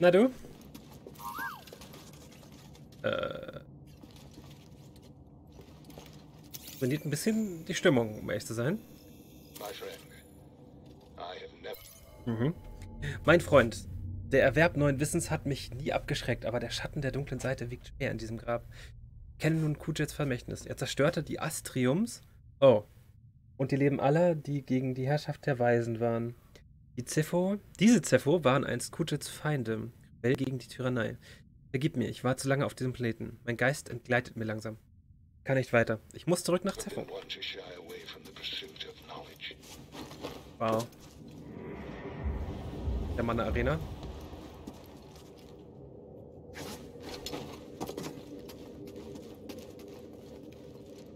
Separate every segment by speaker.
Speaker 1: Na du? Äh. Verliert ein bisschen die Stimmung, um ehrlich zu sein. Mhm. Mein Freund, der Erwerb neuen Wissens hat mich nie abgeschreckt, aber der Schatten der dunklen Seite wiegt schwer in diesem Grab. Ich kenne nun Kujets Vermächtnis. Er zerstörte die Astriums. Oh. Und die Leben aller, die gegen die Herrschaft der Weisen waren. Die Zepho, diese Zepho waren einst Kujets Feinde, Rebell gegen die Tyrannei. Vergib mir, ich war zu lange auf diesem Planeten. Mein Geist entgleitet mir langsam. Kann nicht weiter. Ich muss zurück nach Zepho. Wow. Der Mann der Arena.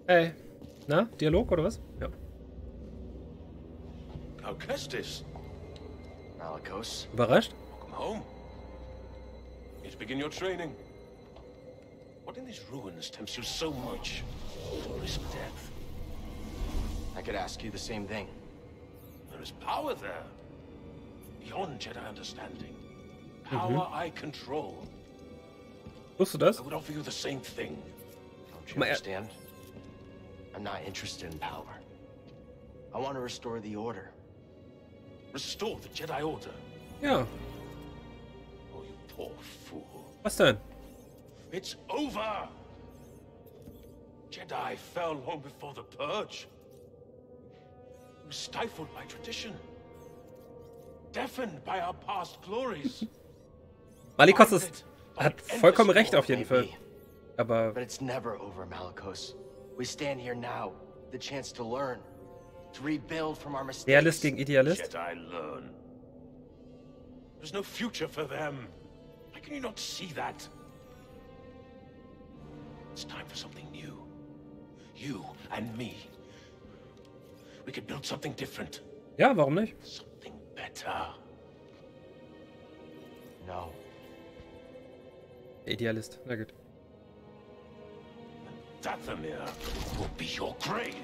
Speaker 1: Hey. Na, Dialog oder was? Ja.
Speaker 2: Alcestis.
Speaker 1: Überrascht?
Speaker 2: Welcome home. To begin your training. What in these ruins tempts you so much to risk death?
Speaker 3: I could ask you the same thing.
Speaker 2: There is power there. Beyond Jedi understanding. Power mhm. I control.
Speaker 1: Wusstest du das?
Speaker 2: I would offer you the same thing.
Speaker 3: Don't you understand? I'm not interested in power. I want to restore the order.
Speaker 2: Restore the Jedi Order.
Speaker 1: Ja.
Speaker 2: Oh, you poor fool.
Speaker 1: Was denn?
Speaker 2: It's over! Jedi fell long before the Purge. Were stifled by tradition. Deafened by our past glories.
Speaker 1: Malikos ist, hat vollkommen recht auf jeden Fall. Aber
Speaker 3: but it's never over, Malicos. We stand here now, the chance to learn, to rebuild from our mistakes.
Speaker 1: Realist gegen Idealist?
Speaker 2: Jedi learn. There's no future for them. How can you not see that? It's time for something new. You and me. We could build something different.
Speaker 1: ja, warum nicht?
Speaker 2: Something better.
Speaker 3: No.
Speaker 1: Idealist. Na gut.
Speaker 2: Dathomir will be your grave.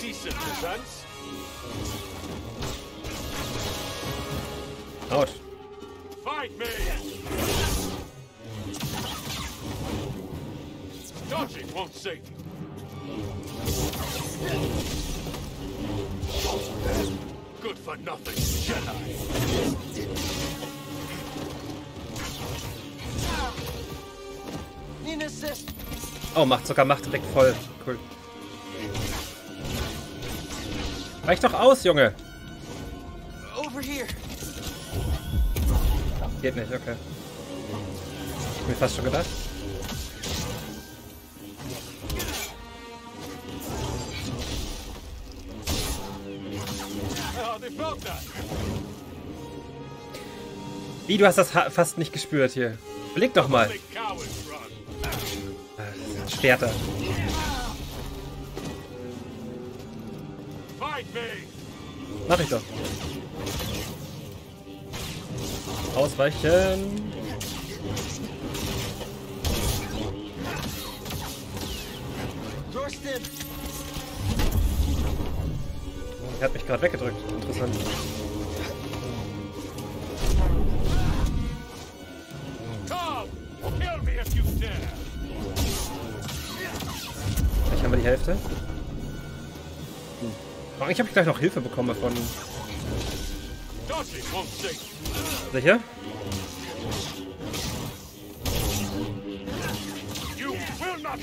Speaker 2: Decent presents.
Speaker 1: Out.
Speaker 2: Fight me! Dodging won't save you. Good for nothing, Jedi.
Speaker 1: Oh, macht sogar Macht direkt voll. Cool. Reich doch aus, Junge. Geht nicht, okay. Hab mir fast schon gedacht. Wie, du hast das ha fast nicht gespürt hier. Überleg doch mal. Schwerter. Mach ich doch. Ausweichen. Er hat mich gerade weggedrückt. Interessant. Wir die Hälfte. Hm. Oh, Eigentlich habe ich gleich noch Hilfe bekommen von. Sicher?
Speaker 2: You will not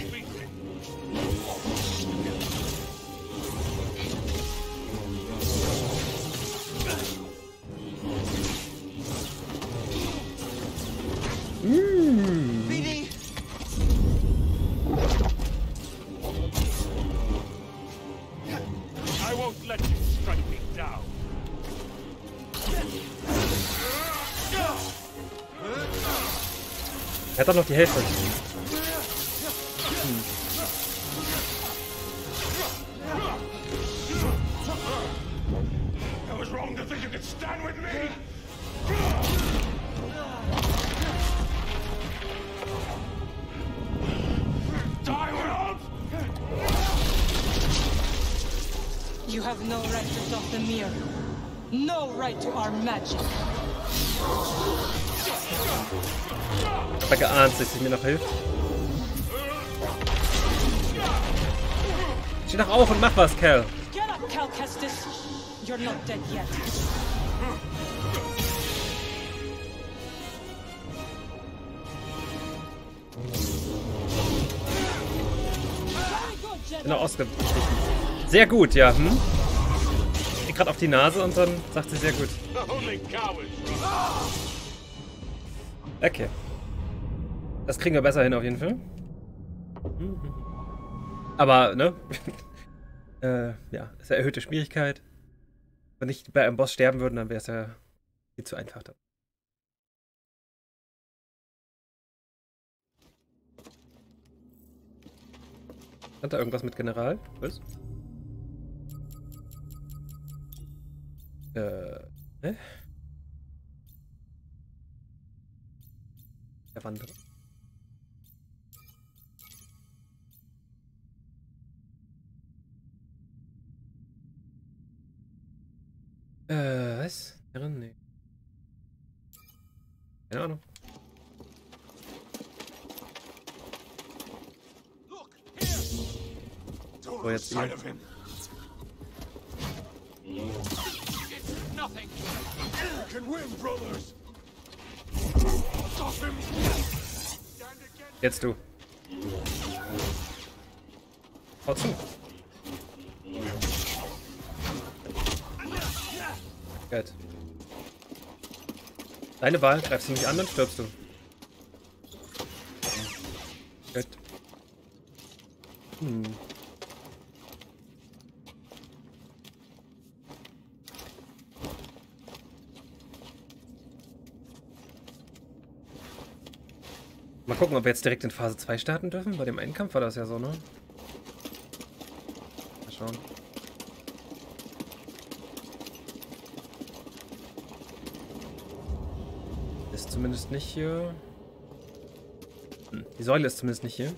Speaker 1: Er hat doch noch die Hälfte.
Speaker 2: I was wrong to think you could stand with me! Die, Ralph!
Speaker 4: You have no right to stop the mirror. No right to our magic.
Speaker 1: Ich hab ja geahnt, dass sie mir noch hilft. Steh doch auf und mach was, Kerl.
Speaker 4: Get up, Cal Kestis. You're not dead yet. Very good, Jedi.
Speaker 1: Bin auch ausgewichen. Sehr gut, ja. Hm? Geht gerade auf die Nase und dann sagt sie sehr gut. Okay. Das kriegen wir besser hin auf jeden Fall. Aber, ne? äh, ja, ist ja erhöhte Schwierigkeit. Wenn nicht bei einem Boss sterben würden, dann wäre es ja viel zu einfach. Dann. Hat da irgendwas mit General? Was? Äh, ne? Der Wanderer. Äh, was? Herren? Nee. Keine Ahnung. So, jetzt hier.
Speaker 3: Nothing.
Speaker 2: You can win, brothers. Stop him.
Speaker 1: Jetzt du. Hau zu. Gut. Deine Wahl, greifst du mich an, dann stirbst du. Gut. Hm. Mal gucken, ob wir jetzt direkt in Phase 2 starten dürfen. Bei dem Endkampf war das ja so, ne? Mal schauen. Ist zumindest nicht hier. Hm, Die Säule ist zumindest nicht hier.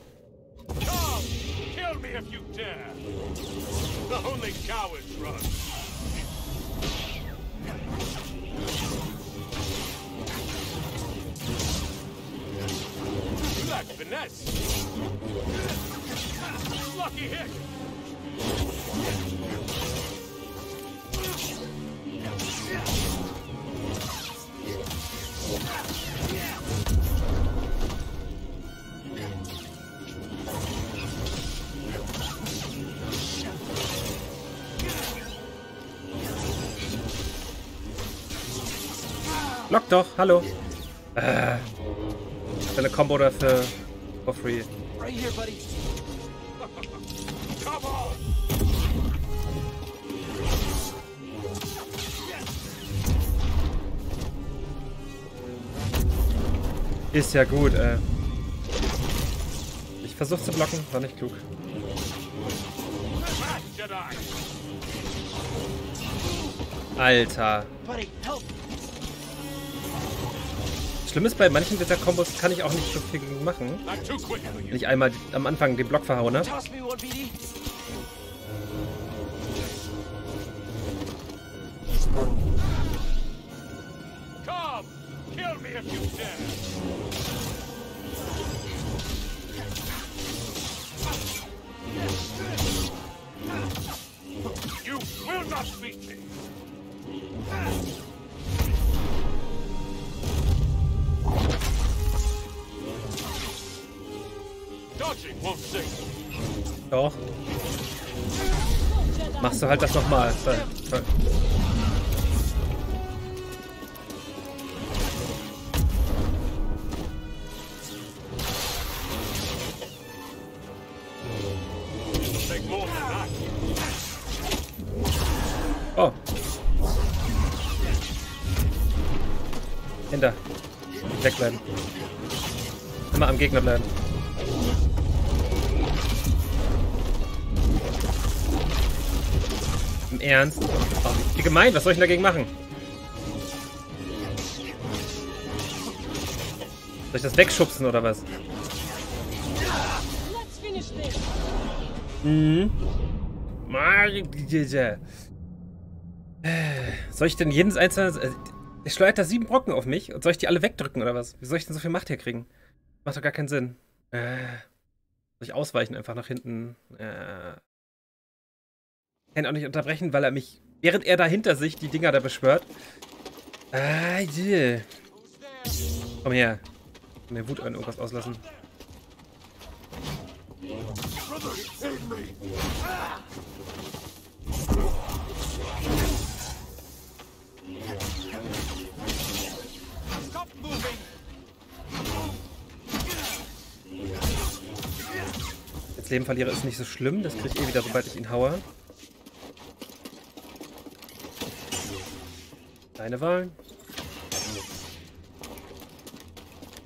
Speaker 2: Kill me if you dare! Finesse. Lucky hit.
Speaker 1: Lock doch, hallo. Äh. Eine Combo dafür. For free.
Speaker 3: Right here, buddy.
Speaker 2: Come on!
Speaker 1: Ist ja gut, äh. Ich versuch zu blocken, war nicht klug. Alter.
Speaker 3: Buddy, help.
Speaker 1: Schlimm ist, bei manchen dieser Kombos kann ich auch nicht so viel machen. Wenn ich einmal am Anfang den Block verhauen habe.
Speaker 2: Dare! You will not beat me!
Speaker 1: Doch. Machst du halt das nochmal. Toll. Oh. Hinter. Wegbleiben. Immer am Gegner bleiben. Ernst? Wie gemein, was soll ich denn dagegen machen? Soll ich das wegschubsen oder was? Mhm. Soll ich denn jedes einzelne. äh, Der schleudert da sieben Brocken auf mich und soll ich die alle wegdrücken oder was? Wie soll ich denn so viel Macht herkriegen? Macht doch gar keinen Sinn. Äh, soll ich ausweichen einfach nach hinten? Äh, kann auch nicht unterbrechen, weil er mich, während er da hinter sich die Dinger da beschwört. Ah, yeah. Komm her. Mir Wut an irgendwas auslassen. Jetzt Leben verliere ist nicht so schlimm. Das kriege ich eh wieder, sobald ich ihn haue. Deine Wahl.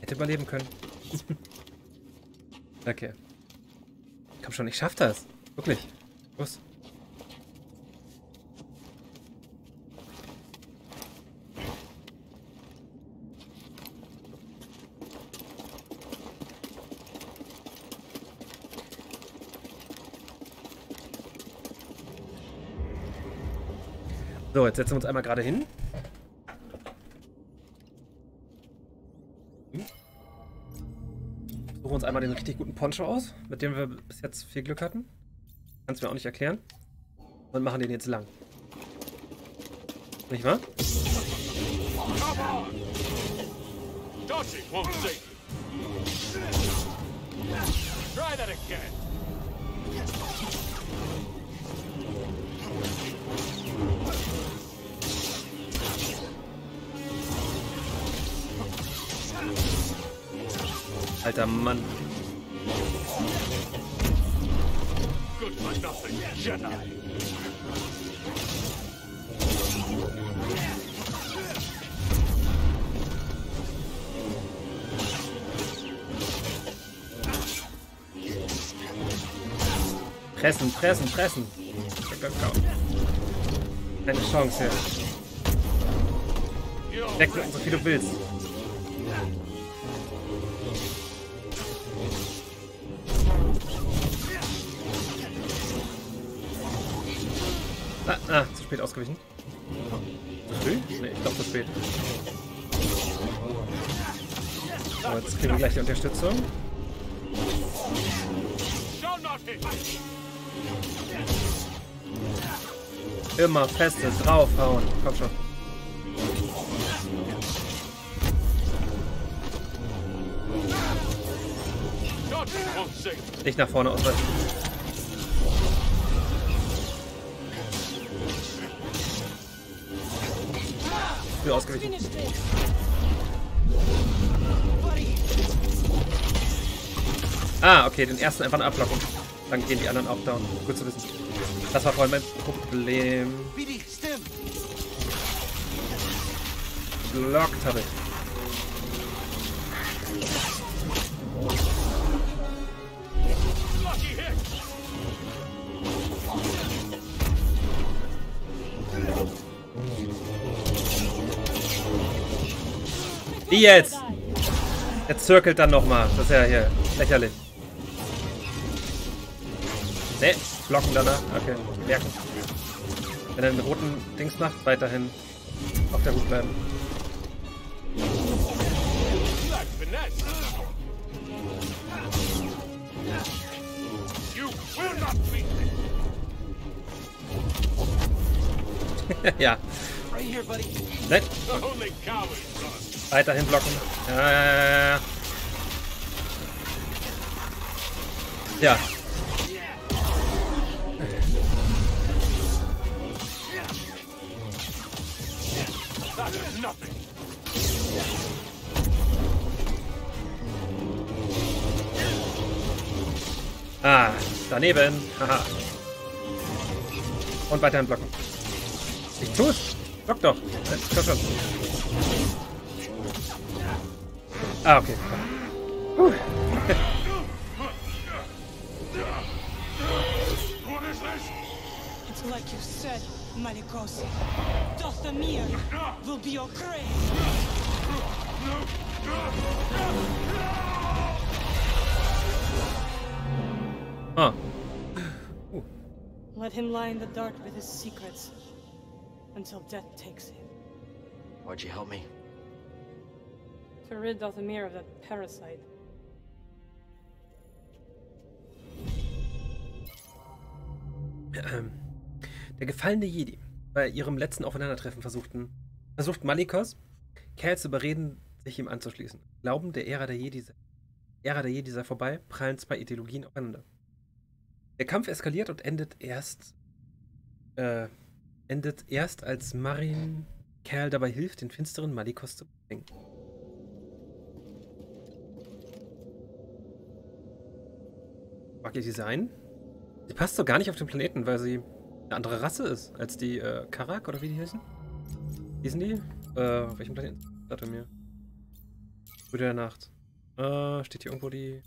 Speaker 1: Hätte überleben können. okay. Komm schon, ich schaff das. Wirklich. Los. So, jetzt setzen wir uns einmal gerade hin. Einmal den richtig guten Poncho aus, mit dem wir bis jetzt viel Glück hatten. Kannst du mir auch nicht erklären. Und machen den jetzt lang. Nicht wahr?
Speaker 2: Try that again.
Speaker 1: Alter Mann.
Speaker 2: Good for nothing, Jedi.
Speaker 1: Pressen, pressen, pressen. Keine Chance hier. Wegdrücken, so viel du willst. Spät ausgewichen. Zu früh? Nee, ich glaube zu spät. So, jetzt kriegen wir gleich die Unterstützung. Immer feste draufhauen. Komm schon. Nicht nach vorne ausweichen. Früh ausgewichen. Ah, okay, den ersten einfach ablocken. Dann gehen die anderen auch down. Gut zu wissen. Das war vorhin mein Problem. Blockt habe ich. Wie jetzt? Jetzt zirkelt dann nochmal. Das ist ja hier lächerlich. Ne, blocken danach. Okay, merken. Wenn er den roten Dings macht, weiterhin auf der Hut bleiben. Ja,
Speaker 3: Right
Speaker 1: weiterhin blocken. Ja, ja, ja, ja. Ja. Ah, daneben. Haha. Und weiterhin blocken. Ich tu's. Block doch. Komm schon. Ah, okay.
Speaker 2: What is this?
Speaker 4: It's like you said, Malikosi. Dothamir will be your grave.
Speaker 1: Ah. Uh.
Speaker 4: Let him lie in the dark with his secrets until death takes him.
Speaker 3: Why'd you help me?
Speaker 4: To rid Dothamir of that parasite.
Speaker 1: Der gefallene Jedi. Bei ihrem letzten Aufeinandertreffen versuchten, versucht Malikos, Cal zu überreden, sich ihm anzuschließen. Glauben, der Ära der Jedi, sei- Ära der Jedi sei vorbei, prallen zwei Ideologien aufeinander. Der Kampf eskaliert und endet erst, äh, endet erst, als Marin Cal dabei hilft, den finsteren Malikos zu bringen. Mag ihr sein? Sie passt so gar nicht auf den Planeten, weil sie eine andere Rasse ist als die äh, Karak oder wie die heißen. Wie sind die? Äh, auf welchem Planeten? Warte mir. Brüder der Nacht. Äh, steht hier irgendwo die.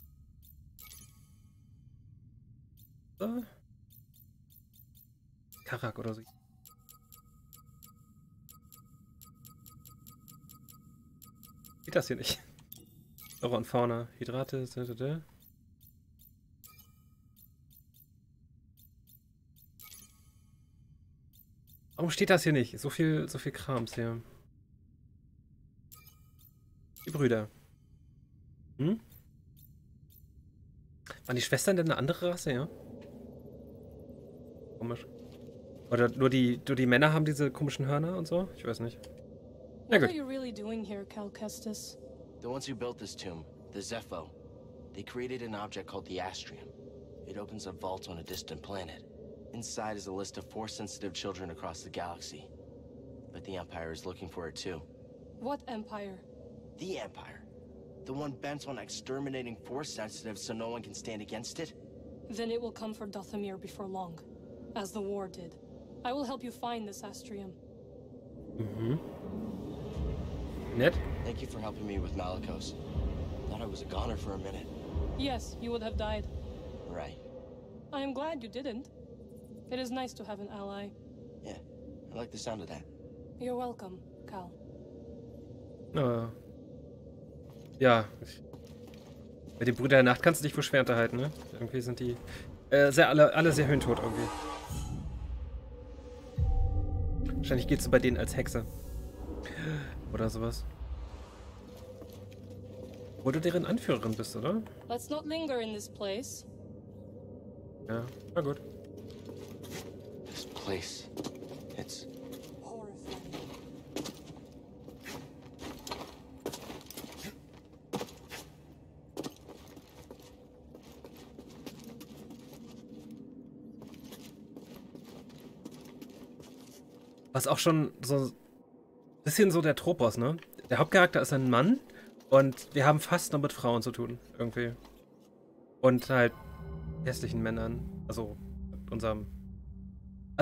Speaker 1: Äh? Karak oder so. Geht das hier nicht? Flora und Fauna. Hydrate. da, da, da. Warum steht das hier nicht? So viel, so viel Krams hier. Die Brüder. Hm? Waren die Schwestern denn eine andere Rasse, ja? Komisch. Oder nur die, nur die Männer haben diese komischen Hörner und so? Ich weiß nicht. Na
Speaker 4: What are
Speaker 1: gut.
Speaker 4: you really doing here, Cal Kestis?
Speaker 3: The ones who built this tomb, the Zepho, they created an object called the Astrium. It opens a vault on a distant planet. Inside is a list of Force-sensitive children across the galaxy. But the Empire is looking for it too.
Speaker 4: What empire?
Speaker 3: The Empire. The one bent on exterminating Force-sensitive so no one can stand against it?
Speaker 4: Then it will come for Dothamir before long, as the war did. I will help you find this Astrium.
Speaker 1: Mm Mhm. Nett.
Speaker 3: Thank you for helping me with Malikos. Thought I was a goner for a minute.
Speaker 4: Yes, you would have died.
Speaker 3: Right.
Speaker 4: I am glad you didn't. It is nice to have an ally.
Speaker 3: Yeah, I like the sound of that.
Speaker 4: You're welcome, Cal.
Speaker 1: Äh. Ja. ich- Mit den Brüdern der Nacht kannst du dich wohl schwer unterhalten, ne? Irgendwie sind die äh, sehr, alle, alle sehr höhentot irgendwie. Wahrscheinlich geht's bei denen als Hexe. Oder sowas. Wo du deren Anführerin bist, oder?
Speaker 4: Let's not linger in this place.
Speaker 1: Ja, na gut.
Speaker 3: Place. It's.
Speaker 1: Was auch schon so ein bisschen so der Tropos, ne? Der Hauptcharakter ist ein Mann und wir haben fast nur mit Frauen zu tun, irgendwie. Und halt hässlichen Männern. Also unserem.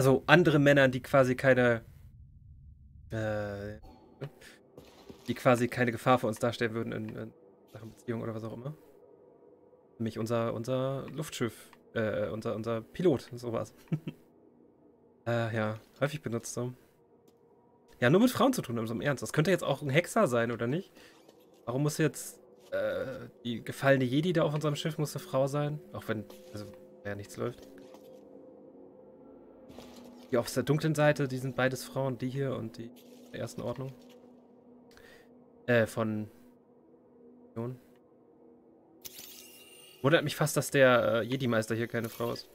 Speaker 1: Also andere Männern, die quasi keine. Äh, die quasi keine Gefahr für uns darstellen würden in, in Sachen Beziehung oder was auch immer. Nämlich unser, unser Luftschiff, äh, unser, unser Pilot, sowas. Äh, ja, häufig benutzt so. Ja, nur mit Frauen zu tun, im Ernst. Das könnte jetzt auch ein Hexer sein, oder nicht? Warum muss jetzt äh, die gefallene Jedi da auf unserem Schiff muss eine Frau sein? Auch wenn, also, ja, nichts läuft. Die auf der dunklen Seite, die sind beides Frauen, die hier und die der ersten Ordnung. Äh, von. Wundert mich fast, dass der äh, Jedi-Meister hier keine Frau ist.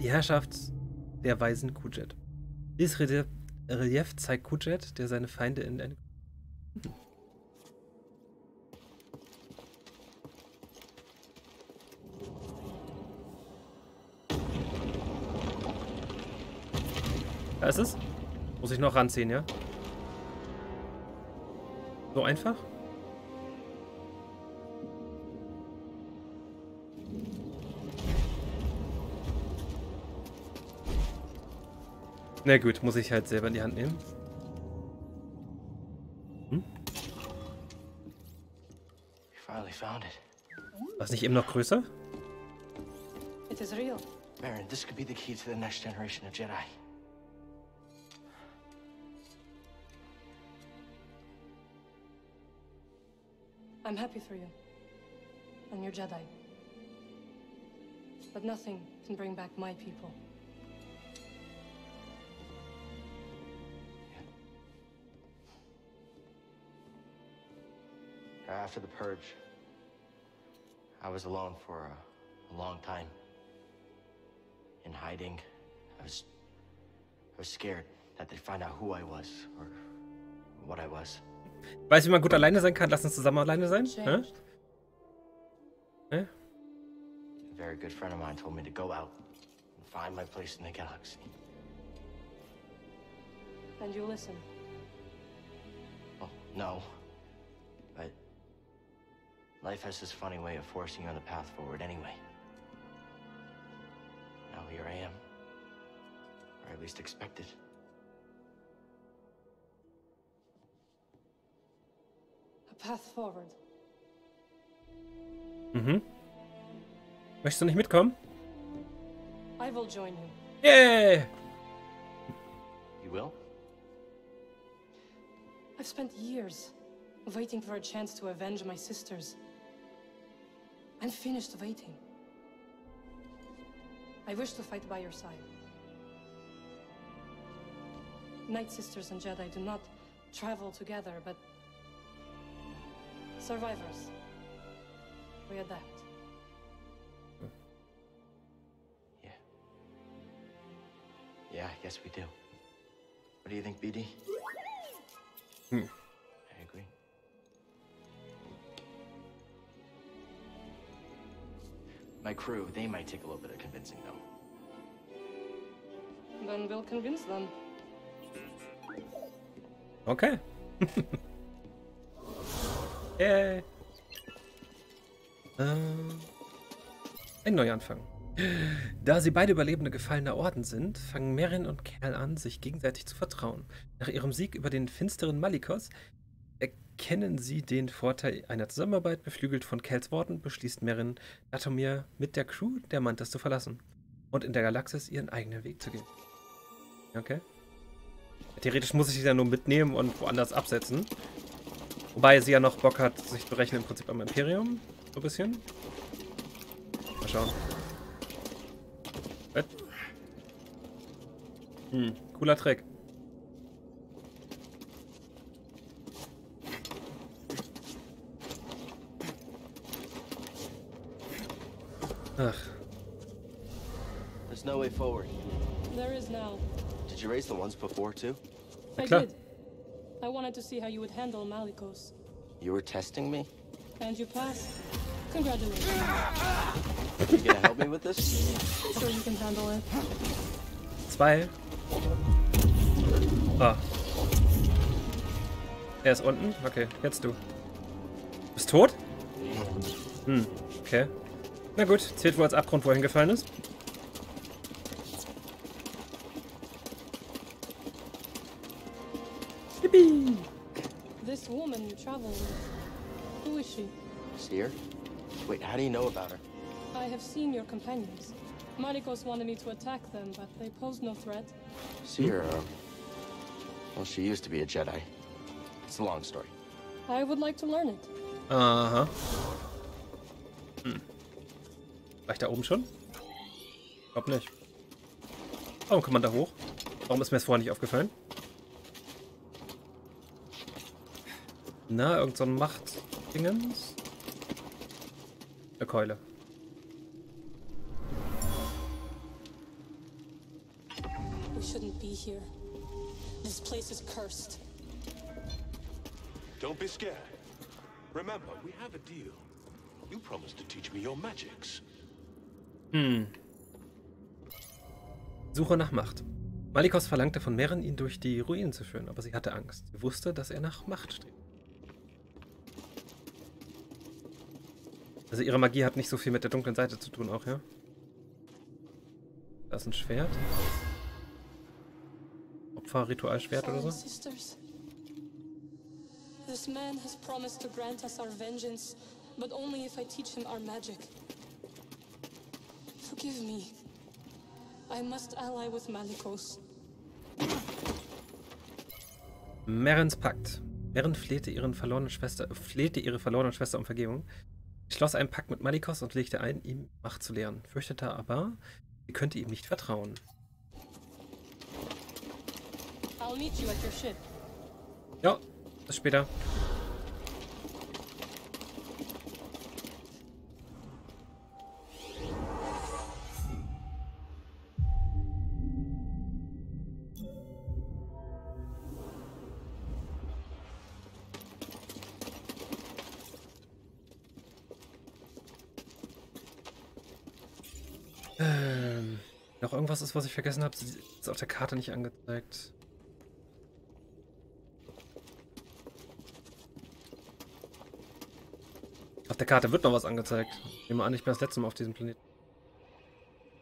Speaker 1: Die Herrschaft der weisen Kujet. Dieses Relief, zeigt Kujet, der seine Feinde in. Hm. Da ist es. Muss ich noch ranziehen, ja? So einfach? Na gut, muss ich halt selber in die Hand nehmen.
Speaker 3: we finally found it.
Speaker 1: War es nicht eben noch größer?
Speaker 4: It is real.
Speaker 3: Baron, this could be the key to the next generation of Jedi.
Speaker 4: I'm happy for you. And your Jedi.
Speaker 5: but nothing can bring back my people.
Speaker 3: After the purge, I was alone for a, a long time. In hiding, I was. I was scared that they'd find out who I was or what I was.
Speaker 1: Weißt du, wie man gut alleine sein kann? Lass uns zusammen alleine sein. Hä? Hä?
Speaker 3: A very good friend of mine told me to go out and find my place in the galaxy.
Speaker 5: And you listen.
Speaker 3: Well, no. But life has this funny way of forcing you on the path forward anyway. Now here I am. Or at least expected.
Speaker 5: Path forward.
Speaker 1: Mhm. Möchtest du nicht mitkommen?
Speaker 5: I will join you.
Speaker 1: Yeah!
Speaker 3: You will?
Speaker 5: I've spent years waiting for a chance to avenge my sisters. I'm finished waiting. I wish to fight by your side. Night Sisters and Jedi do not travel together, but survivors. We adapt.
Speaker 3: Yeah. Yeah, I guess we do. What do you think, BD?
Speaker 1: Hmm.
Speaker 3: I agree. My crew, they might take a little bit of convincing, though.
Speaker 5: Then we'll convince them.
Speaker 1: Okay. Yay. Ähm, ein Neuanfang. Da sie beide Überlebende gefallener Orden sind, fangen Merin und Kerl an, sich gegenseitig zu vertrauen. Nach ihrem Sieg über den finsteren Malikos erkennen sie den Vorteil einer Zusammenarbeit. Beflügelt von Kerls Worten beschließt Merin, Datomir mit der Crew der Mantis zu verlassen und in der Galaxis ihren eigenen Weg zu gehen. Okay. Theoretisch muss ich sie ja nur mitnehmen und woanders absetzen. Wobei sie ja noch Bock hat, sich zu berechnen im Prinzip am Imperium. So ein bisschen. Mal schauen. Was? Hm, cooler Trick. Ach,
Speaker 3: There's no way forward.
Speaker 5: There is now.
Speaker 3: Did you raise the ones before, too?
Speaker 1: Na
Speaker 5: I
Speaker 1: klar.
Speaker 5: did. I wanted to see how you would handle Malikos.
Speaker 3: You were testing me?
Speaker 5: And you passed. Congratulations.
Speaker 3: You gonna help me with this?
Speaker 5: Sure you can handle it.
Speaker 1: zwei. Ah. Er ist unten? Okay, jetzt du. Bist tot? Hm, okay. Na gut, zählt wohl als Abgrund, wo er hingefallen ist.
Speaker 3: How do you know about her?
Speaker 5: I have seen your companions. Malikos wanted me to attack them, but they posed no threat.
Speaker 3: Seer, uh, well, she used to be a Jedi. It's a long story.
Speaker 5: I would like to learn it.
Speaker 1: Aha. Hm. War ich da oben schon? Glaub nicht. Warum kann man da hoch? Warum ist mir das vorher nicht aufgefallen? Na, irgend so ein Machtdingens? Eine Keule.
Speaker 5: We shouldn't be here. This place is cursed.
Speaker 2: Don't be scared. Remember, we have a deal. You promised to teach me your magics.
Speaker 1: Hm. Suche nach Macht. Malikos verlangte von Meren, ihn durch die Ruinen zu führen, aber sie hatte Angst. Sie wusste, dass er nach Macht strebt. Also ihre Magie hat nicht so viel mit der dunklen Seite zu tun, auch, ja? Da ist ein Schwert. Opferritualschwert oder so.
Speaker 5: sisters. This man has promised to grant us our vengeance, but only if I teach him our magic. Forgive me. I must ally with Malikos.
Speaker 1: Merens Pakt. Meren flehte, ihren verlorenen Schwester, flehte ihre verlorene Schwester um Vergebung. Ich schloss einen Pakt mit Malikos und legte ein, ihm Macht zu lehren. Fürchtete aber, sie könnte ihm nicht vertrauen.
Speaker 5: I'll meet you at your ship.
Speaker 1: Ja, bis später. Was ich vergessen habe, ist auf der Karte nicht angezeigt. Auf der Karte wird noch was angezeigt. Ich nehme an, ich bin das letzte Mal auf diesem Planeten.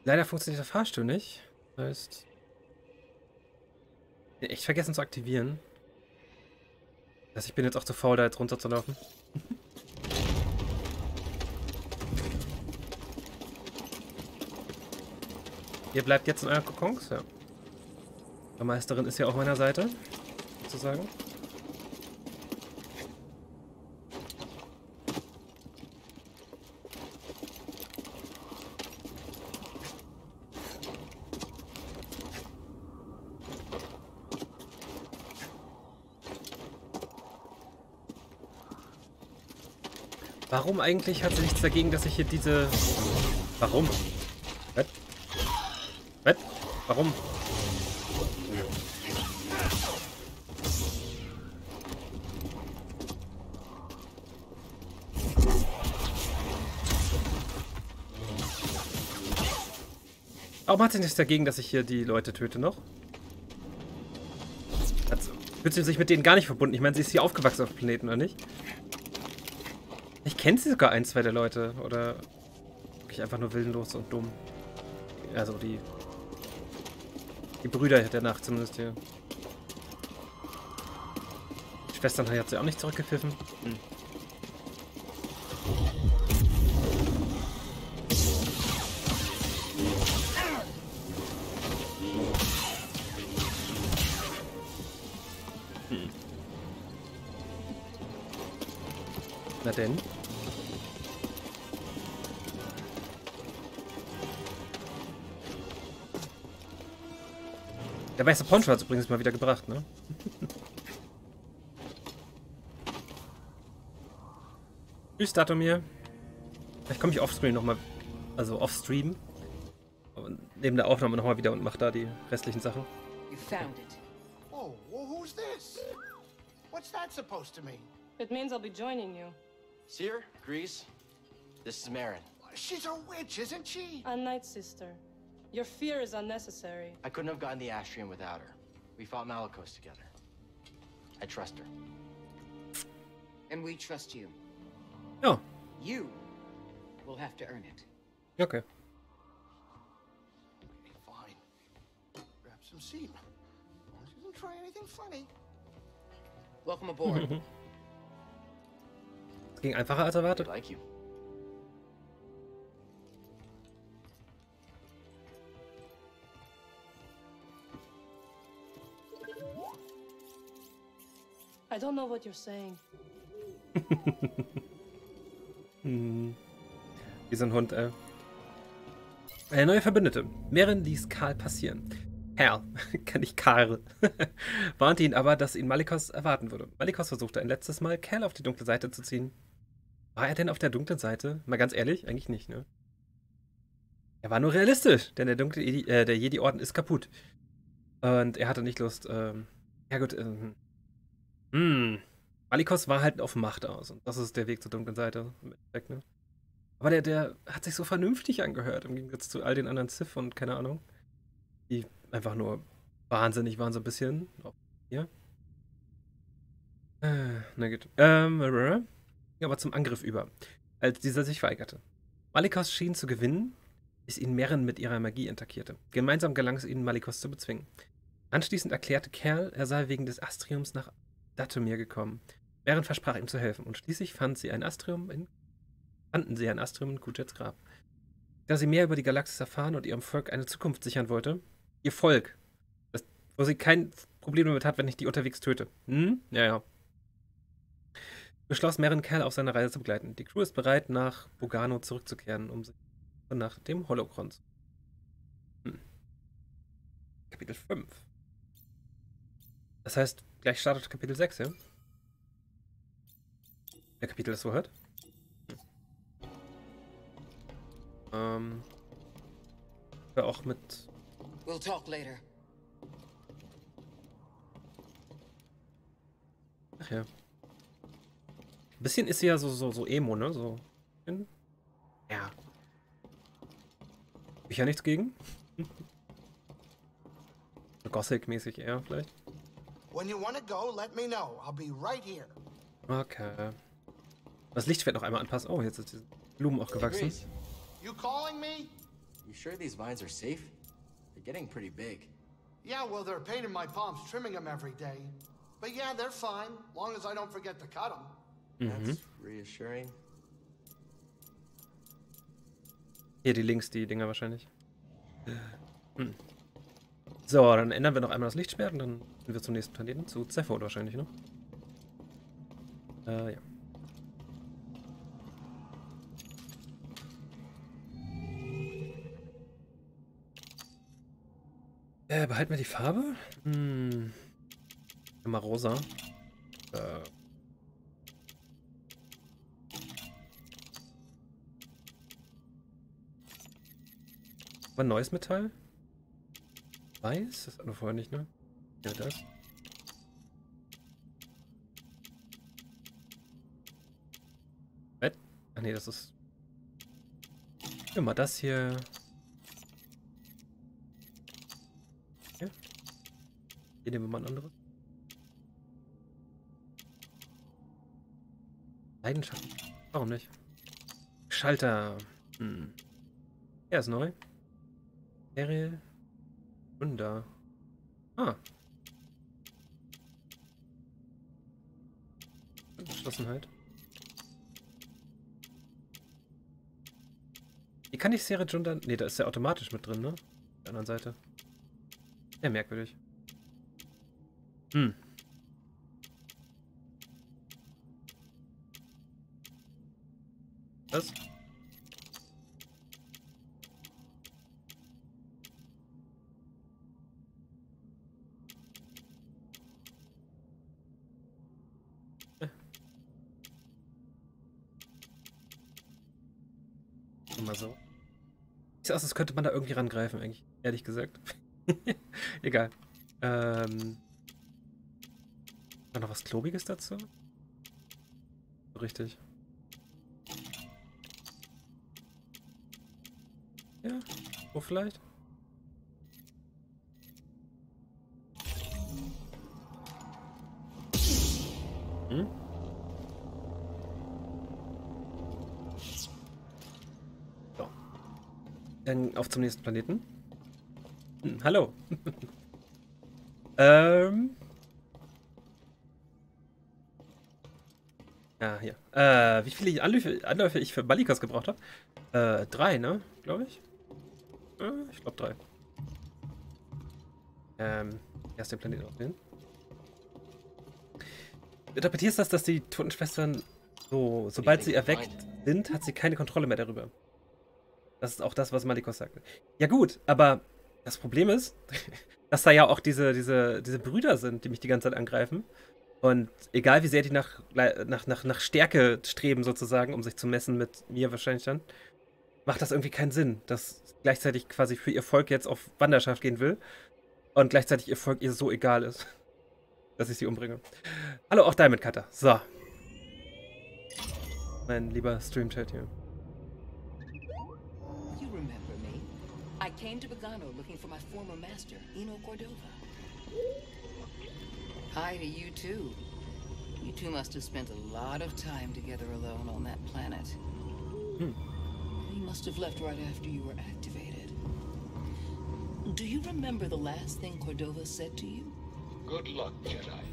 Speaker 1: Leider funktioniert der Fahrstuhl nicht. Das heißt. Ich echt vergessen zu aktivieren. Das heißt, ich bin jetzt auch zu faul, da jetzt runterzulaufen. Ihr bleibt jetzt in euren Kokons, ja. Die Meisterin ist ja auf meiner Seite, sozusagen. Warum eigentlich hat sie nichts dagegen, dass ich hier diese... Warum? Warum? Warum hat sie nichts dagegen, dass ich hier die Leute töte noch? Also, fühlt sie sich mit denen gar nicht verbunden? Ich meine, sie ist hier aufgewachsen auf dem Planeten, oder nicht? Ich kenne sie sogar ein, zwei der Leute. Oder wirklich einfach nur willenlos und dumm. Also die... Die Brüder der Nacht zumindest hier. Die Schwestern hat sie auch nicht zurückgepfiffen. Hm. Hm. Na denn? Der weiße Poncho hat es übrigens mal wieder gebracht, ne? Tschüss, Datumir. Vielleicht komme ich offscreen nochmal, also offstream. Neben der Aufnahme nochmal wieder und mache da die restlichen Sachen.
Speaker 6: You found it.
Speaker 7: Oh, well, who's this? What's that supposed to mean?
Speaker 5: It means I'll be joining you.
Speaker 3: Seer, Grease, this is Marin.
Speaker 7: She's a witch, isn't she?
Speaker 5: A night sister. Your fear is unnecessary.
Speaker 3: I couldn't have gotten the Astrium without her. We fought Malikos together. I trust her.
Speaker 6: And we trust you.
Speaker 1: Ja,
Speaker 6: You will have to earn it.
Speaker 1: okay.
Speaker 7: Fine. Grab some seat. She doesn't try anything funny.
Speaker 6: Welcome aboard.
Speaker 1: Es ging einfacher als
Speaker 3: I
Speaker 1: erwartet.
Speaker 3: like you.
Speaker 5: I don't know what you're saying.
Speaker 1: Wie so ein Hund, äh. Eine neue Verbündete. Merin ließ Karl passieren. Herr, kann ich Karl, warnte ihn aber, dass ihn Malikos erwarten würde. Malikos versuchte ein letztes Mal, Kerl auf die dunkle Seite zu ziehen. War er denn auf der dunklen Seite? Mal ganz ehrlich, eigentlich nicht, ne? Er war nur realistisch, denn der dunkle Jedi, äh, der Jedi-Orden ist kaputt. Und er hatte nicht Lust, ähm, ja gut, ähm, hm. Malikos war halt auf Macht aus und das ist der Weg zur dunklen Seite ne? Aber der, der hat sich so vernünftig angehört, im Gegensatz zu all den anderen Sith und keine Ahnung. Die einfach nur wahnsinnig waren, so ein bisschen. Hier. Äh, na gut. Ähm, ja, aber zum Angriff über, als dieser sich weigerte. Malikos schien zu gewinnen, bis ihn Merrin mit ihrer Magie attackierte. Gemeinsam gelang es ihnen, Malikos zu bezwingen. Anschließend erklärte Kerl, er sei wegen des Astriums nach Datumir gekommen. Merrin versprach ihm zu helfen und schließlich fand sie ein Astrium in, fanden sie ein Astrium in Kujets Grab. Da sie mehr über die Galaxis erfahren und ihrem Volk eine Zukunft sichern wollte, ihr Volk, das, wo sie kein Problem damit hat, wenn ich die unterwegs töte. Hm? Ja, ja. beschloss, Merrin Kerl auf seiner Reise zu begleiten. Die Crew ist bereit, nach Bogano zurückzukehren, um sich nach dem Holocron zu. Hm. Kapitel 5. Das heißt, gleich startet Kapitel 6, ja? Der Kapitel das so hört? Hm. Ähm. Ja, auch mit.
Speaker 6: We'll talk later.
Speaker 1: Ach ja. Ein bisschen ist sie ja so, so, so Emo, ne? So. Ja. Ich ja nichts gegen. Gothic-mäßig eher vielleicht.
Speaker 7: When you want to go, let me know. I'll be right here.
Speaker 1: Okay. Das Licht wird noch einmal anpassen. Oh, jetzt sind die Blumen auch gewachsen.
Speaker 7: You calling me?
Speaker 3: you sure these vines are safe? They're getting pretty big.
Speaker 7: Yeah, well, they're a pain in my palms trimming them every day. But yeah, they're fine, long as I don't forget to cut them.
Speaker 3: That's reassuring.
Speaker 1: Hier die links, die Dinger wahrscheinlich. Hm. So, dann ändern wir noch einmal das Lichtschwert und dann sind wir zum nächsten Planeten, zu Zephod wahrscheinlich, ne? Äh, ja. Äh, behalten wir die Farbe? Hm. Mal rosa. Äh. War neues Metall? Weiß? Das hatten wir vorher nicht, ne? Ja, das. Was? Ach nee, das ist. Ja, mal das hier. Hier. Hier nehmen wir mal ein anderes. Leidenschaft. Warum nicht? Schalter. Hm. Er ist neu. Serie. Wunder. Ah. Entschlossenheit. Wie kann ich Serie Junda... Ne, da ist ja automatisch mit drin, ne? Auf der anderen Seite. Sehr merkwürdig. Hm. Was? Mal so. Sieht aus, als könnte man da irgendwie rangreifen, eigentlich. Ehrlich gesagt. Egal. Ähm. War noch was Klobiges dazu? Richtig. Ja, wo vielleicht? Dann auf zum nächsten Planeten. Hm, hallo. ähm. Ja, hier. Äh, wie viele Anläufe, Anläufe ich für Balikas gebraucht habe? Äh, drei, ne? Glaube ich. Äh, ich glaube drei. Ähm, erst den Planeten auswählen. Interpretierst das, dass die toten Schwestern so, sobald sie erweckt sind, hat sie keine Kontrolle mehr darüber. Das ist auch das, was Malikos sagte. Ja gut, aber das Problem ist, dass da ja auch diese, diese, diese Brüder sind, die mich die ganze Zeit angreifen. Und egal wie sehr die nach, nach, nach, nach Stärke streben, sozusagen, um sich zu messen mit mir wahrscheinlich dann, macht das irgendwie keinen Sinn, dass gleichzeitig quasi für ihr Volk jetzt auf Wanderschaft gehen will und gleichzeitig ihr Volk ihr so egal ist, dass ich sie umbringe. Hallo, auch Diamond Cutter. So. Mein lieber Stream-Chat hier.
Speaker 6: I came to Pagano looking for my former master, Eno Cordova. Hi to you too. You two must have spent a lot of time together alone on that planet. Hmm. He must have left right after you were activated. Do you remember the last thing Cordova said to you?
Speaker 8: Good luck, Jedi.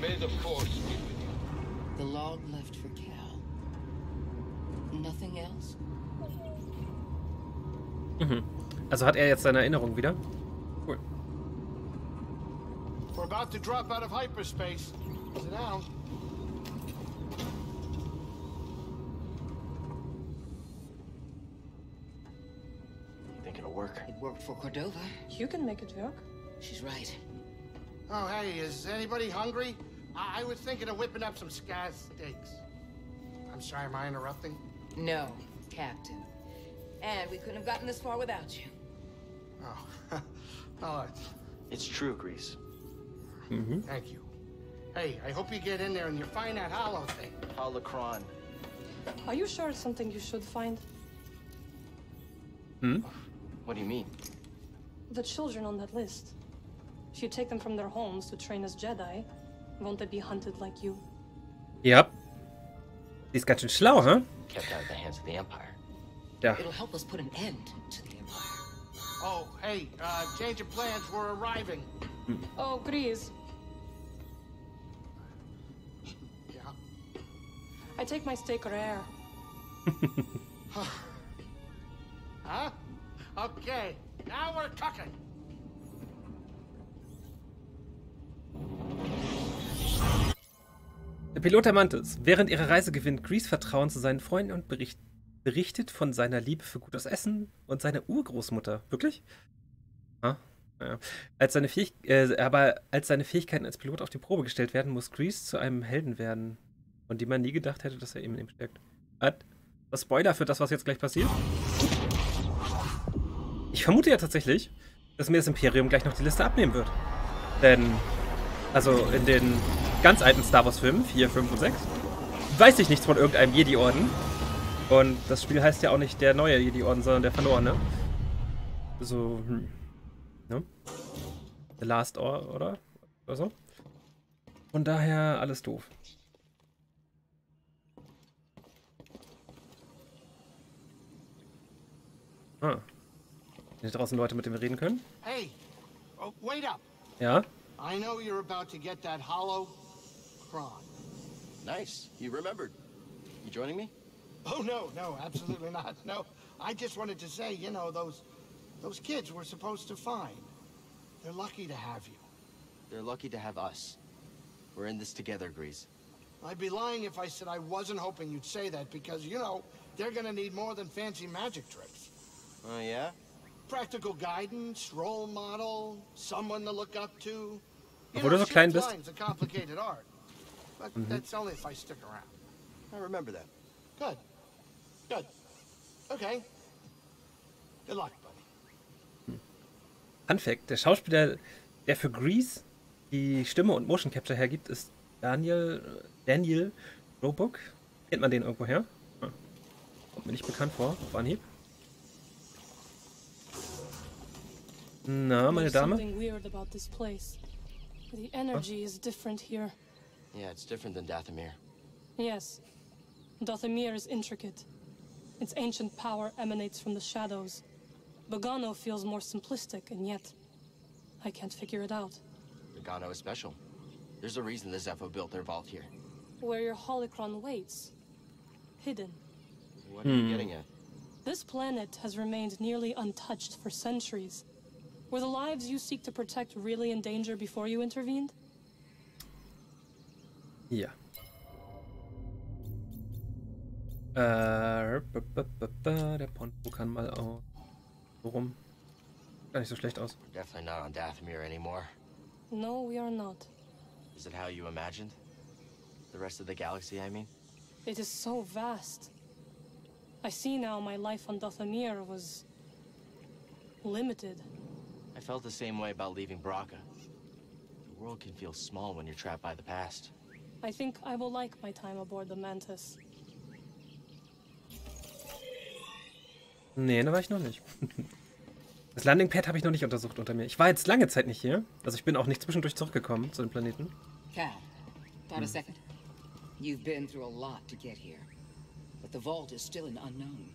Speaker 8: May the Force be with you.
Speaker 6: The log left for Cal. Nothing else?
Speaker 1: Mhm. Also hat er jetzt seine Erinnerung wieder? Cool.
Speaker 7: We're about to drop out of hyperspace. Sit down.
Speaker 3: You think it'll work?
Speaker 6: It worked for Cordova.
Speaker 5: You can make it work.
Speaker 6: She's right.
Speaker 7: Oh, hey, is anybody hungry? I, I was thinking of whipping up some sky steaks. I'm sorry, am I interrupting?
Speaker 6: No, Captain. And we couldn't have gotten this far without you.
Speaker 7: Oh, oh,
Speaker 3: It's true, Grease.
Speaker 7: thank you. Hey, I hope you get in there and you find that hollow thing.
Speaker 3: Holocron.
Speaker 5: Are you sure it's something you should find? Hmm?
Speaker 3: What do you mean?
Speaker 5: The children on that list. If you take them from their homes to train as Jedi, won't they be hunted like you?
Speaker 1: Yep. Die ist ganz schön schlau, hä?
Speaker 3: Kept out of the hands of the Empire.
Speaker 1: Ja.
Speaker 6: It'll help us put an end to the Empire.
Speaker 7: Oh, hey, uh, change of plans, we're arriving.
Speaker 5: Oh, Grease.
Speaker 7: Yeah?
Speaker 5: I take my steak rare.
Speaker 7: Huh? Okay, now we're cooking.
Speaker 1: Der Pilot der Mantis. Während ihrer Reise gewinnt Grease Vertrauen zu seinen Freunden und bericht, berichtet von seiner Liebe für gutes Essen und seiner Urgroßmutter. Wirklich? Ah, naja. Als seine Fähig äh, aber als seine Fähigkeiten als Pilot auf die Probe gestellt werden, muss Grease zu einem Helden werden. Von dem man nie gedacht hätte, dass er eben in ihm steckt. Das Spoiler für das, was jetzt gleich passiert? Ich vermute ja tatsächlich, dass mir das Imperium gleich noch die Liste abnehmen wird. Denn, also in den ganz alten Star Wars-Filmen, 4, 5 und 6, weiß ich nichts von irgendeinem Jedi-Orden. Und das Spiel heißt ja auch nicht der neue Jedi-Orden, sondern der verlorene. So, hm. Ne? The Last Or, oder? Oder so. Von daher alles doof. Ah. Sind hier draußen Leute, mit denen wir reden können?
Speaker 7: Hey, oh, wait up.
Speaker 1: Ja.
Speaker 7: I know you're about to get that hollow cron.
Speaker 3: Nice. You remembered. You joining me?
Speaker 7: Oh no, no, absolutely not. No, I just wanted to say, you know, those those kids we're supposed to find. They're lucky to have you.
Speaker 3: They're lucky to have us. We're in this together, Grease.
Speaker 7: I'd be lying if I said I wasn't hoping you'd say that because, you know, they're gonna need more than fancy magic tricks.
Speaker 3: Oh, yeah?
Speaker 7: Practical guidance, role model, someone to look up to. You
Speaker 1: Obwohl du so
Speaker 7: short
Speaker 1: klein bist.
Speaker 7: a complicated art. But that's only if I stick around.
Speaker 3: I remember that.
Speaker 7: Good. Good. Okay. Good luck, buddy.
Speaker 1: Fun Fact: Der Schauspieler, der für Grease die Stimme und Motion Capture hergibt, ist Daniel, Daniel Roebuck. Kennt man den irgendwo her? Ah. Kommt mir nicht bekannt vor, auf Anhieb. Na, meine
Speaker 5: There's
Speaker 1: Dame?
Speaker 5: something weird about this place. The energy is different here.
Speaker 3: Yeah, it's different than Dathomir.
Speaker 5: Yes. Dothamir is intricate. Its ancient power emanates from the shadows. Bogano feels more simplistic, and yet I can't figure it out.
Speaker 3: Nagano is special. There's a reason the Zepho built their vault here.
Speaker 5: Where your holocron waits. Hidden.
Speaker 3: What are you hmm. getting at?
Speaker 5: This planet has remained nearly untouched for centuries. Were the lives you seek to protect really in danger before you intervened?
Speaker 1: Ja. Äh, der Ponto kann mal aus. Worum? Gar nicht so schlecht aus.
Speaker 3: We're definitely not on Dathomir anymore.
Speaker 5: No, we are not.
Speaker 3: Is it how you imagined? The rest of the galaxy, I mean?
Speaker 5: It is so vast. I see now my life on Dothamir was limited.
Speaker 3: I felt the same way about leaving Braca. The world can feel small when you're trapped by the past.
Speaker 5: I think I will like my time aboard the Mantis.
Speaker 1: Nee, da war ich noch nicht. Das Landingpad habe ich noch nicht untersucht unter mir. Ich war jetzt lange Zeit nicht hier. Also ich bin auch nicht zwischendurch zurückgekommen zu dem Planeten.
Speaker 6: Cal, got a second? You've been through a lot to get here. But the vault is still an unknown.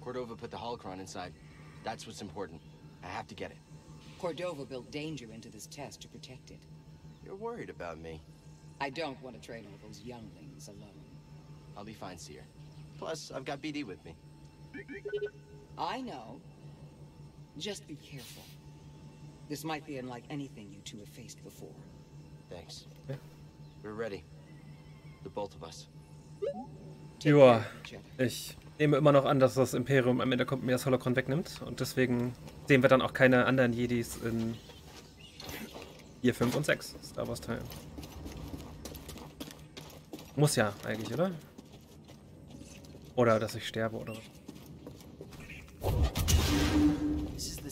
Speaker 3: Cordova put the holocron inside. That's what's important. I have to get it.
Speaker 6: Cordova built danger into this test to protect it.
Speaker 3: You're worried about me.
Speaker 6: I don't want to train all those younglings alone.
Speaker 3: I'll be fine, Seer. Plus, I've got BD with me.
Speaker 6: I know. Just be careful. This might be unlike anything you two have faced before.
Speaker 3: Thanks.
Speaker 1: Yeah.
Speaker 3: We're ready. The both of us.
Speaker 1: Joa, ich nehme immer noch an, dass das Imperium am Ende kommt mir das Holocron wegnimmt. Und deswegen sehen wir dann auch keine anderen Jedis in 4, 5 und 6 Star Wars Teilen. Muss ja eigentlich, oder? Oder dass ich sterbe oder was.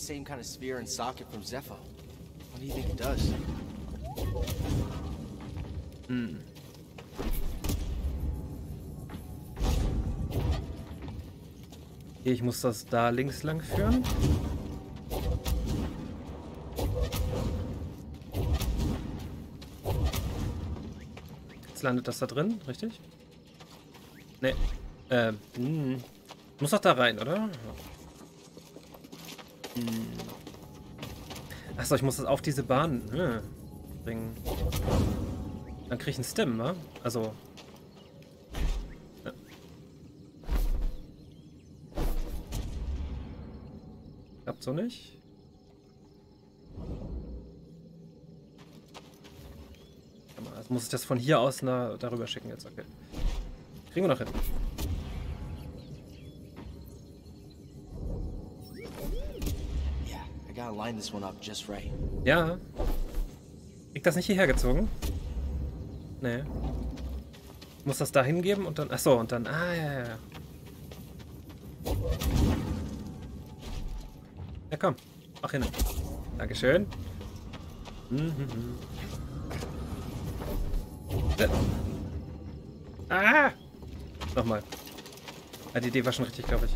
Speaker 3: Same kind of sphere and socket from Zepho. What do you think it does?
Speaker 1: Okay, ich muss das da links lang führen. Jetzt landet das da drin, richtig? Ne. Ähm, hm. Muss doch da rein, oder? Hm. Achso, ich muss das auf diese Bahn hm, bringen. Dann krieg ich einen Stim, ne? Also. Ja. Klappt so nicht. Also muss ich das von hier aus na, darüber schicken jetzt, okay. Kriegen wir noch hin. Ja. Krieg das nicht hierher gezogen? Nee. Muss das da hingeben und dann. Achso, und dann. Ah, ja, ja, ja. Ja, komm. Mach hin. Dankeschön. Mhm. Äh. Ah! Nochmal. Ja, die Idee war schon richtig, glaube ich.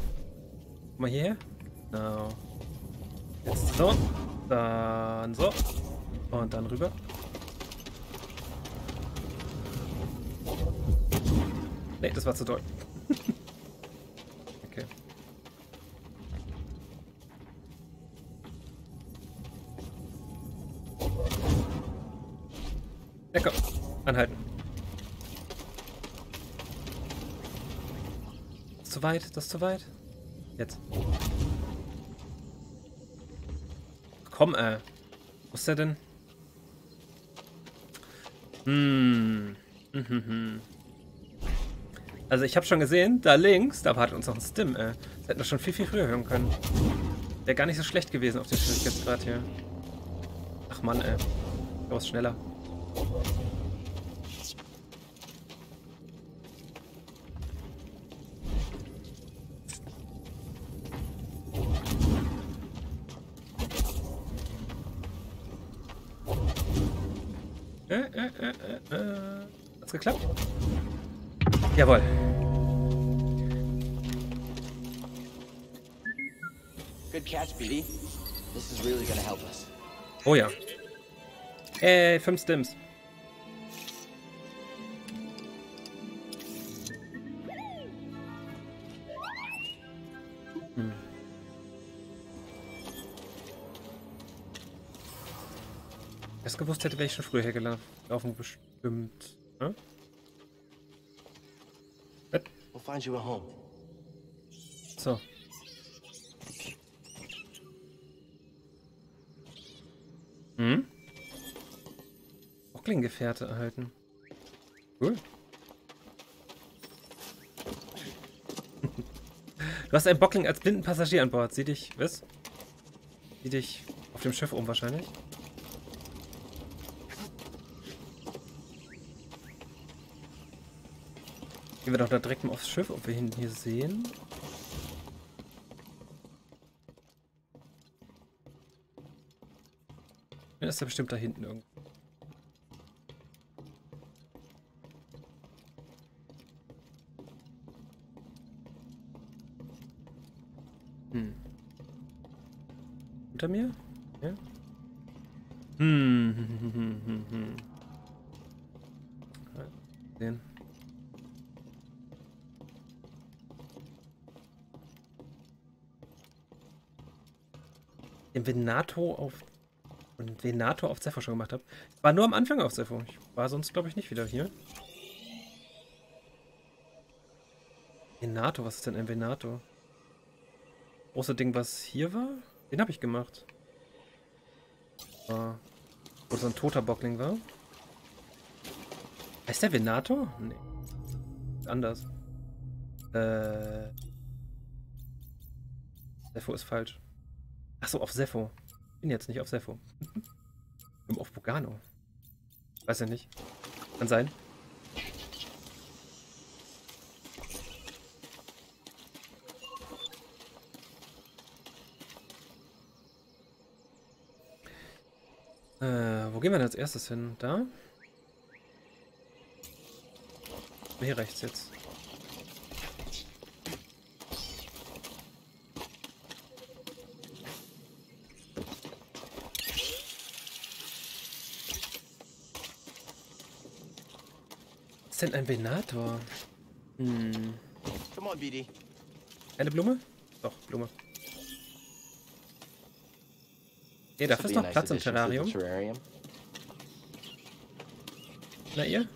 Speaker 1: Guck mal hierher. Genau. So. Dann so. Und dann rüber. Nee, das war zu doll. okay. Ja, komm. Anhalten. Ist zu weit, das ist zu weit. Jetzt. Äh. Wo ist der denn? Hm. Also ich habe schon gesehen, da links, da wartet uns noch ein Stim, äh. Das hätten wir schon viel, viel früher hören können. Wäre gar nicht so schlecht gewesen auf den Schwierigkeitsgrad hier. Ach Mann, ey. Da was schneller. Äh, äh, äh, äh, äh. Hat's geklappt? Jawohl.
Speaker 3: Good catch, BD. This is really gonna help us.
Speaker 1: Oh ja. Ey, fünf Stims. Hm. Das gewusst hätte, wäre ich schon früher hergelaufen, bestimmt. Hm?
Speaker 3: Find you a home.
Speaker 1: So. Hm? Bocklinggefährte erhalten. Cool. Du hast einen Bockling als blinden Passagier an Bord. Sieh dich, was? Sieh dich auf dem Schiff um wahrscheinlich. Gehen wir doch da direkt mal aufs Schiff, ob wir ihn hier sehen. Ja, ist er bestimmt da hinten irgendwo. Hm. Unter mir? Den Venato auf und Venato auf Zephyr schon gemacht habe. Ich war nur am Anfang auf Zephyr. Ich war sonst, glaube ich, nicht wieder hier. Venato, was ist denn ein Venato? Große Ding, was hier war? Den habe ich gemacht. War, wo so ein toter Bockling war. Heißt der Venato? Nee. Anders. Äh. Sepho ist falsch. Achso, auf Sepho. Bin jetzt nicht auf Sepho. Bin auf Bugano. Weiß ja nicht. Kann sein. Äh, wo gehen wir denn als erstes hin? Da? Hier rechts jetzt. Ist denn ein Venator? Hm.
Speaker 3: Come on, BD.
Speaker 1: Eine Blume? Doch, Blume. Nee, dafür ist noch Platz im terrarium. Na ihr?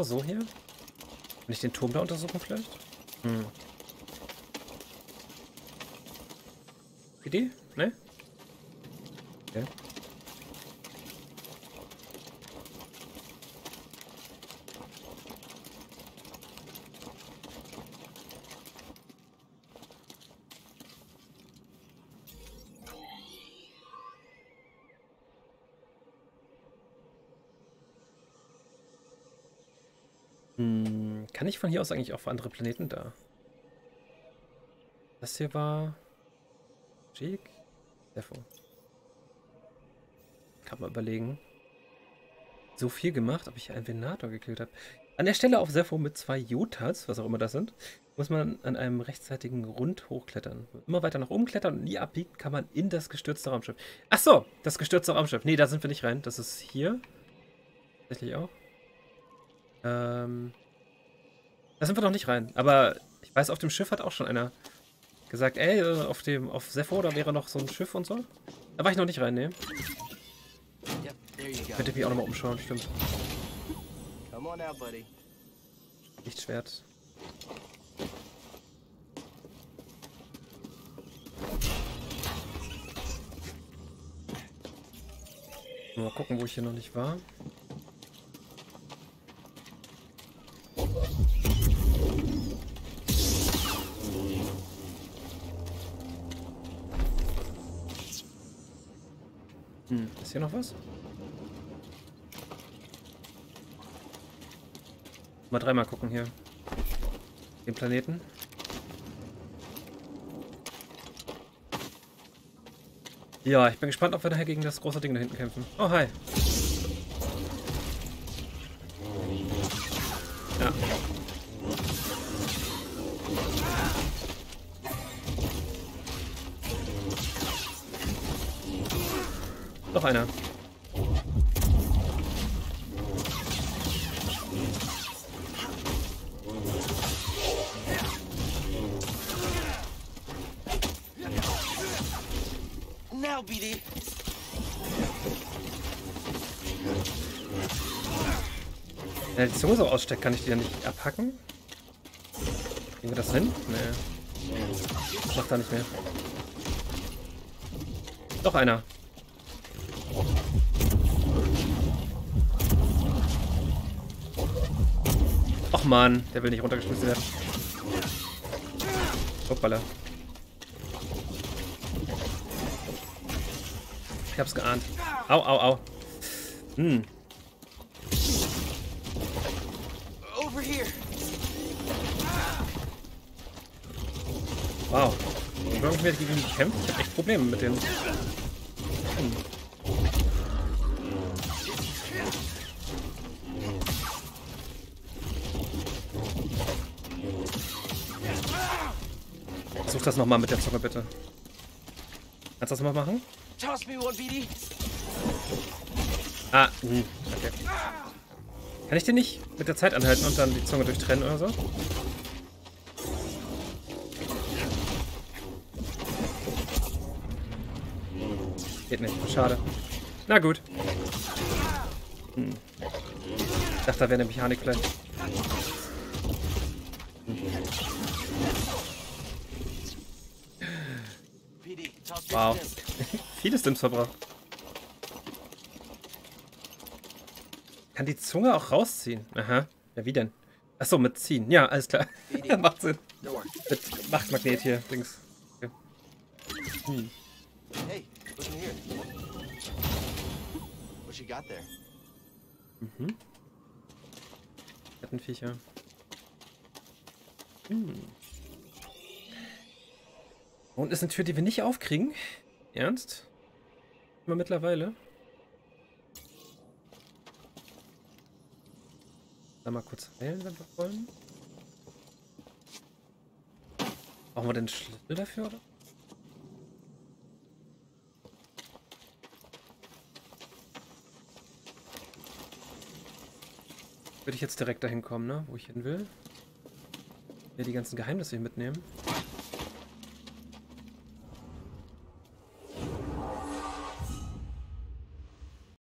Speaker 1: Nur so hier? Kann ich den Turm da untersuchen vielleicht? Hm. Idee? Ne? Okay. Ich von hier aus eigentlich auf andere Planeten da? Das hier war... Schick? Defo. Kann mal überlegen. So viel gemacht, ob ich einen Venator gekillt habe. An der Stelle auf Sepho mit zwei Jotas, was auch immer das sind, muss man an einem rechtzeitigen Rund hochklettern. Immer weiter nach oben klettern und nie abbiegen, kann man in das gestürzte Raumschiff. Ach so, das gestürzte Raumschiff. Nee, da sind wir nicht rein. Das ist hier. Tatsächlich auch. Ähm. Da sind wir noch nicht rein. Aber ich weiß, auf dem Schiff hat auch schon einer gesagt, ey, äh, auf dem, auf Sepho, da wäre noch so ein Schiff und so. Da war ich noch nicht rein, ne?
Speaker 3: Yep.
Speaker 1: Könnte mich auch nochmal umschauen, stimmt.
Speaker 3: Come on out, buddy.
Speaker 1: Lichtschwert. Mal gucken, wo ich hier noch nicht war. Ist hier noch was? Mal dreimal gucken hier. Den Planeten. Ja, ich bin gespannt, ob wir nachher gegen das große Ding da hinten kämpfen. Oh, hi. Zunge so aussteckt, kann ich die ja nicht abhacken? Kriegen wir das hin? Nee. Das macht da nicht mehr. Doch einer. Och man, der will nicht runtergeschmissen werden. Hoppala. Ich hab's geahnt. Au, au, au. Hm. Ich habe gegen die gekämpft. Ich habe echt Probleme mit den. Hm. Versuch das nochmal mit der Zunge, bitte. Kannst du das mal machen? Ah, hm, okay. Kann ich den nicht mit der Zeit anhalten und dann die Zunge durchtrennen oder so? Geht nicht, schade. Na gut. Hm. Ich dachte, da wäre eine Mechanik vielleicht. Wow. Viele Stims verbraucht. Kann die Zunge auch rausziehen? Aha. Ja, wie denn? Achso, mit ziehen. Ja, alles klar. Macht Sinn. Mit Machtmagnet hier, Dings. Okay. Hm.
Speaker 3: Got there?
Speaker 1: Kettenviecher. Hm. Und ist eine Tür, die wir nicht aufkriegen? Ernst? Immer mittlerweile? Da mal kurz wählen, wenn wir wollen. Brauchen wir den Schlüssel dafür, oder? Würde ich jetzt direkt dahin kommen, ne? Wo ich hin will. Ja, die ganzen Geheimnisse hier mitnehmen.